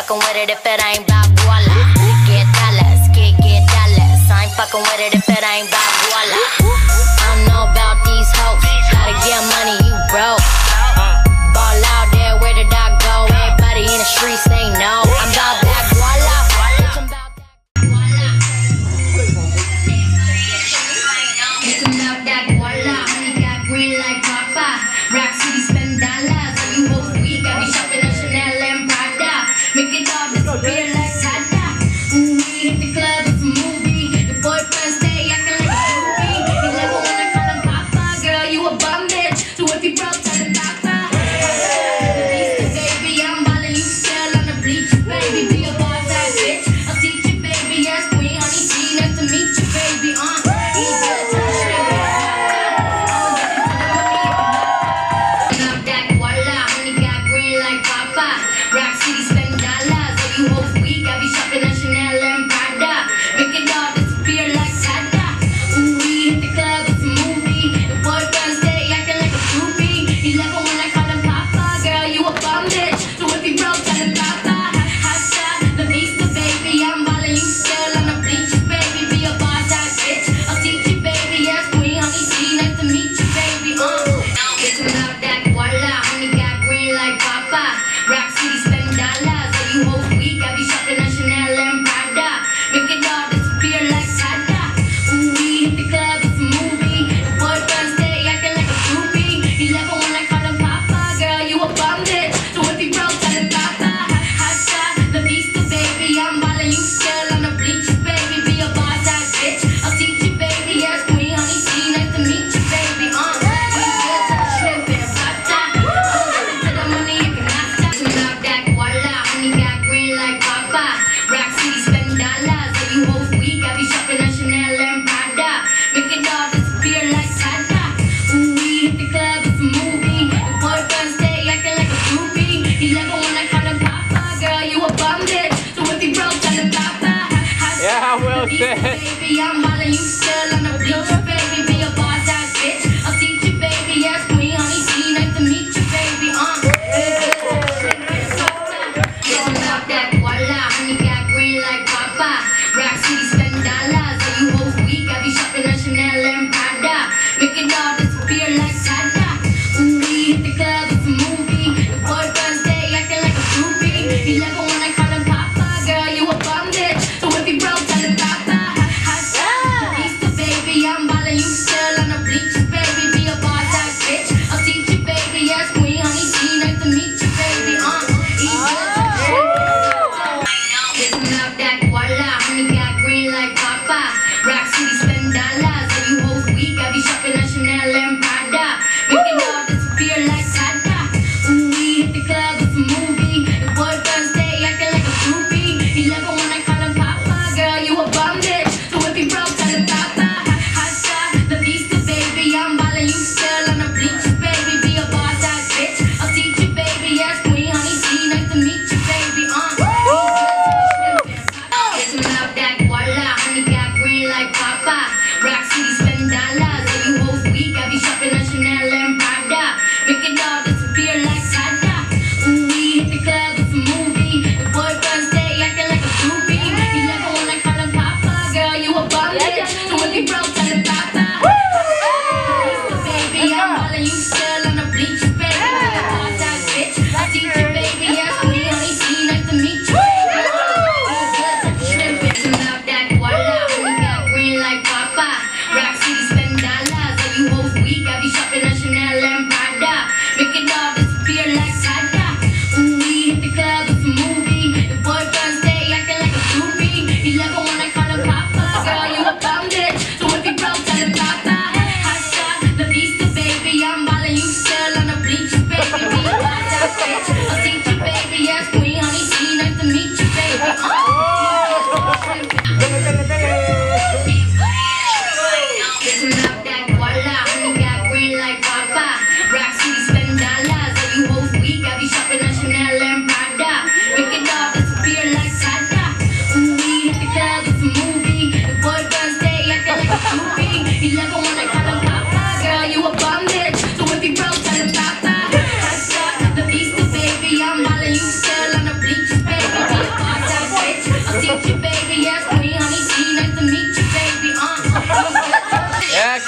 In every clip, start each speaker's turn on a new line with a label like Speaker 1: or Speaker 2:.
Speaker 1: fucking with it if it ain't Bob Get dollars, get, get dollars. I ain't fucking with it if it ain't Bob I don't know about these hoes. Gotta get money, you broke. Ball out there, where the dog go? Everybody in the streets.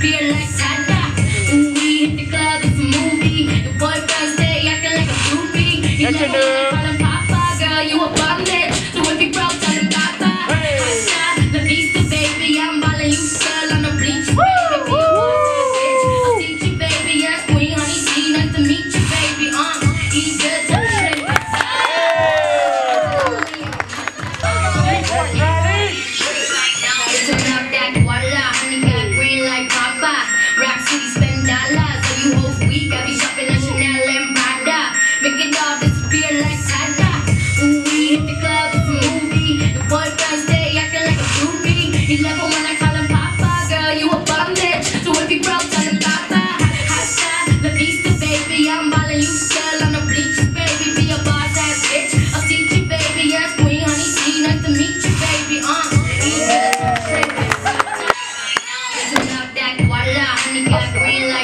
Speaker 2: beer like Tata. Ooh, we hit the club, it's a movie. Acting like a groupie. You know Thank you.